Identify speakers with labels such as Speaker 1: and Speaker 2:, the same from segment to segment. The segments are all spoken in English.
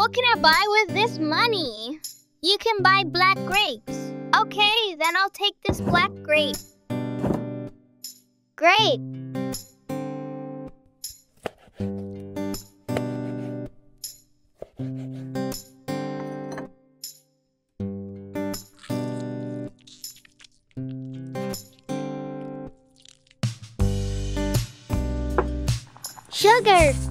Speaker 1: What can I buy with this money? You can buy black grapes. Okay, then I'll take this black grape. Great. Sugar.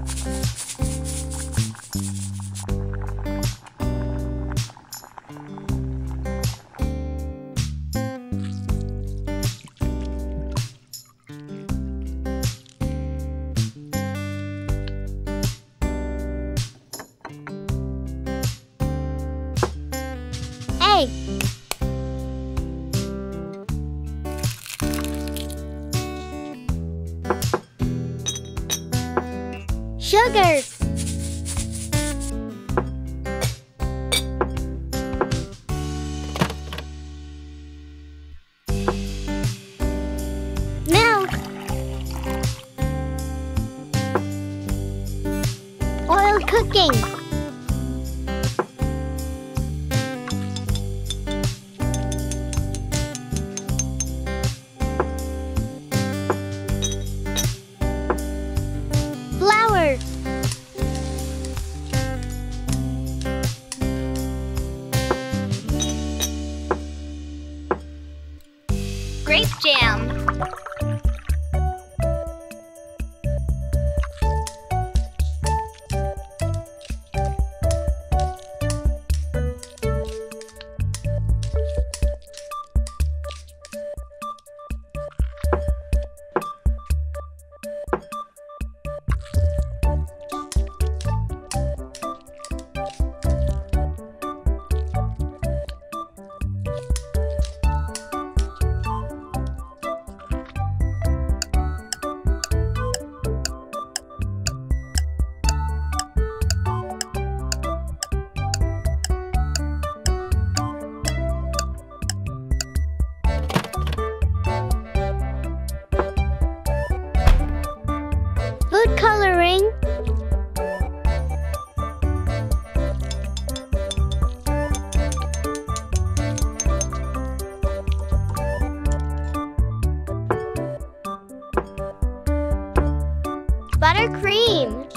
Speaker 1: Sugar. Milk. Oil cooking. Food coloring. Buttercream.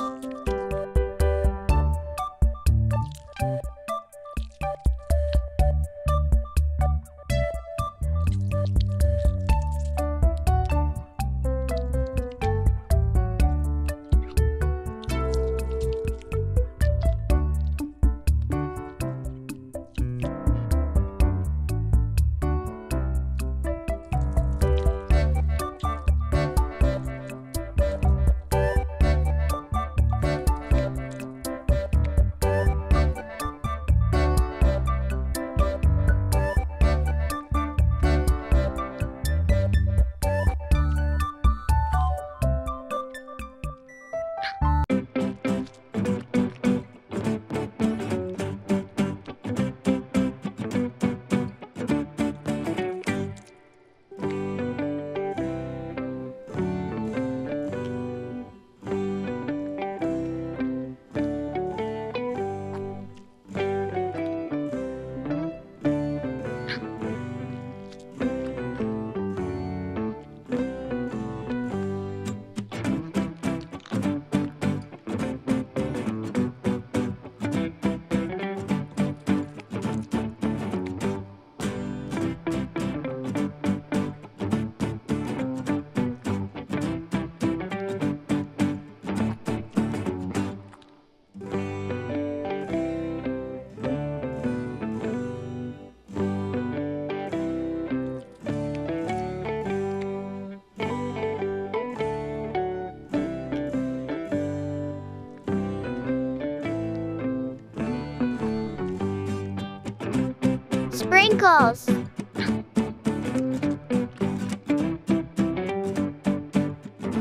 Speaker 1: Sprinkles.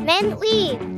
Speaker 1: Mint leaf.